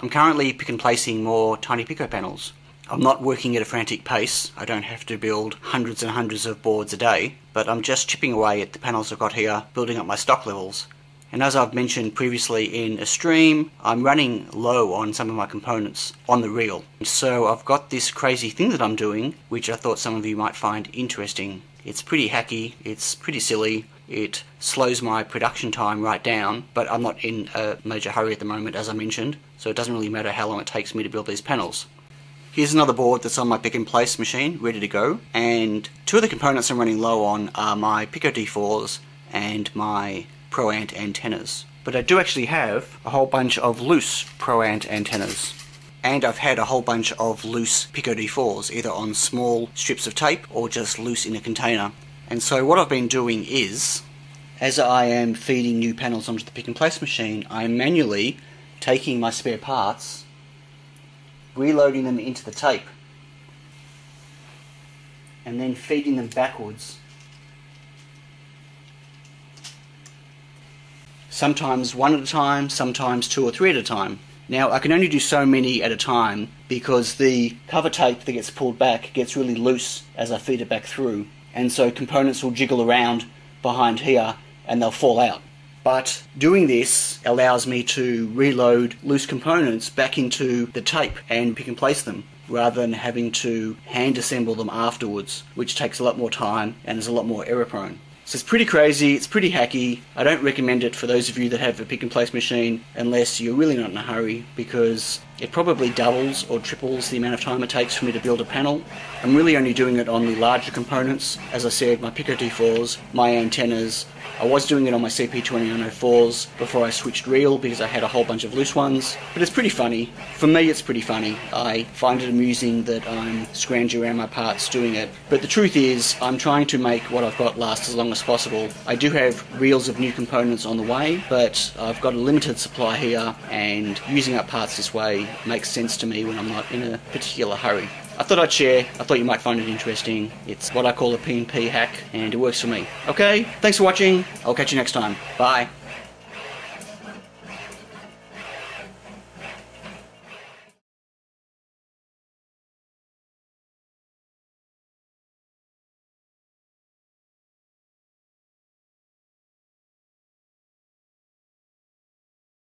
I'm currently pick and placing more TinyPICO panels. I'm not working at a frantic pace. I don't have to build hundreds and hundreds of boards a day, but I'm just chipping away at the panels I've got here, building up my stock levels. And as I've mentioned previously in a stream, I'm running low on some of my components on the reel. So I've got this crazy thing that I'm doing, which I thought some of you might find interesting. It's pretty hacky, it's pretty silly, it slows my production time right down, but I'm not in a major hurry at the moment as I mentioned, so it doesn't really matter how long it takes me to build these panels. Here's another board that's on my pick and place machine, ready to go, and two of the components I'm running low on are my Pico D4s and my ProAnt antennas. But I do actually have a whole bunch of loose ProAnt antennas. And I've had a whole bunch of loose Pico D4s, either on small strips of tape or just loose in a container. And so what I've been doing is, as I am feeding new panels onto the pick and place machine, I'm manually taking my spare parts, reloading them into the tape, and then feeding them backwards sometimes one at a time, sometimes two or three at a time. Now, I can only do so many at a time because the cover tape that gets pulled back gets really loose as I feed it back through, and so components will jiggle around behind here and they'll fall out. But doing this allows me to reload loose components back into the tape and pick and place them rather than having to hand assemble them afterwards, which takes a lot more time and is a lot more error prone. So it's pretty crazy, it's pretty hacky. I don't recommend it for those of you that have a pick and place machine unless you're really not in a hurry because it probably doubles or triples the amount of time it takes for me to build a panel. I'm really only doing it on the larger components. As I said, my Pico D4s, my antennas, I was doing it on my CP2904s before I switched reel because I had a whole bunch of loose ones. But it's pretty funny. For me, it's pretty funny. I find it amusing that I'm scrounging around my parts doing it. But the truth is, I'm trying to make what I've got last as long as possible. I do have reels of new components on the way, but I've got a limited supply here, and using up parts this way makes sense to me when I'm not in a particular hurry. I thought I'd share. I thought you might find it interesting. It's what I call a P&P hack, and it works for me. Okay, thanks for watching. I'll catch you next time. Bye.